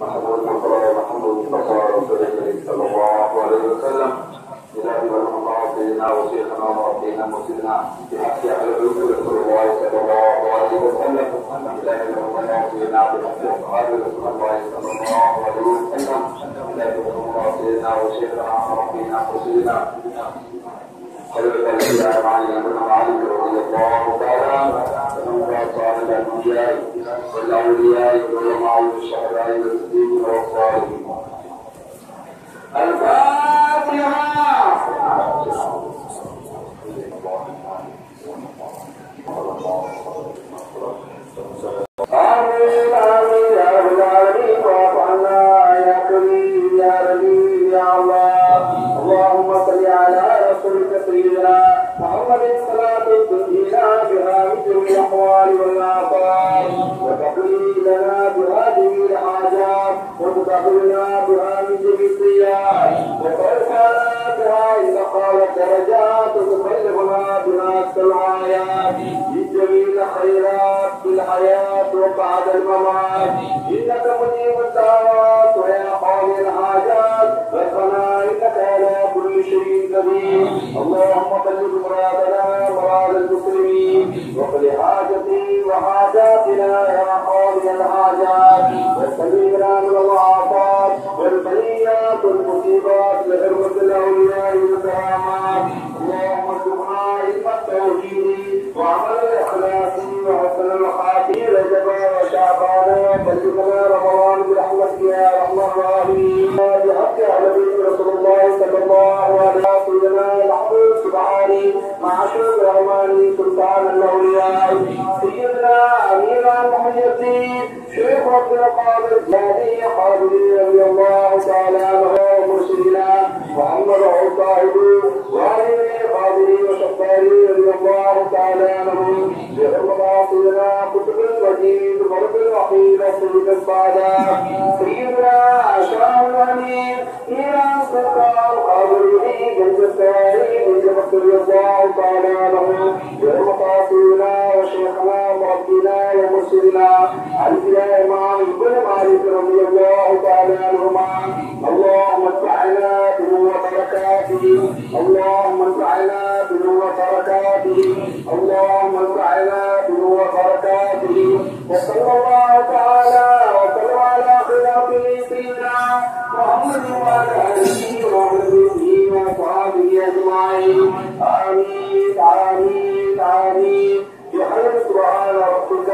محمود مصطفى محمود مصطفى رسول الله صلى الله عليه وسلم إلهي ورحمة سيدنا وشيخنا وربنا وسيدنا بحق أهل الرسول رسول الله صلى الله عليه وسلم إلهي ورحمة سيدنا بحق أهل رسول الله صلى الله عليه وسلم إلهي ورحمة سيدنا وربنا وسيدنا حضرة الأنبياء معنا من علي رضي الله والأولياء رسولك سيدنا محمد صلاة تنجينا بها من جميع الأحوال والآفات وتقضي لنا جميع الحاجات بها من جميع السيئات وترفعنا بها إلى قال الدرجات وتبلغنا بها من جميع الخيرات في الحياة وبعد الممات. إنك مجيب الدعوات كل شيء اللهم بلغ مرادنا مراد المسلمين. وقل حاجتي وحاجاتنا يا قاضي الحاجات. واستجيبنا من الضعفات والبليات والمصيبات. لحرمة الأولياء والكرامات. اللهم ارزقنا علم التوحيد. وعمل الإخلاص. وحسن الخاتم رجب وشعبان وبلغنا سبحاني مع شوق الرحمن سلطان الاولياء سيدنا امير المحيطين شيخ عبد القادر مهدي قادري رضي الله تعالى عنه ومرشدنا محمد صاحب والد قادري وشفاري رضي الله تعالى عنه بحرمة سيدنا كتب المجيد ورب الوحيد سيد السعداء سيدنا شاه الأمين. تعالى عنه بحرمة سيدنا وشيخنا وربنا ومرشدنا الانبياء امام بن مالك رضي الله تعالى عنهما اللهم ادفعنا بنور بركاته اللهم ادفعنا بنور بركاته اللهم ادفعنا بنور بركاته وصلى الله تعالى وسلم على خلافه سيدنا محمد وعلى آله وصحبه واصحابه اجمعين امين امين امين بحمد سبحان ربك